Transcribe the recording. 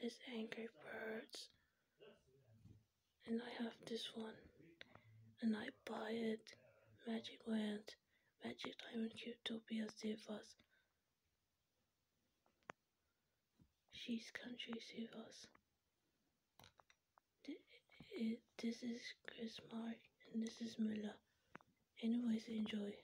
This Angry Birds. And I have this one. And I buy it. Magic Land. Magic Diamond Utopia Divas. She's Country Divas. Eh, this is Chris Mark and this is Miller. Anyways, enjoy.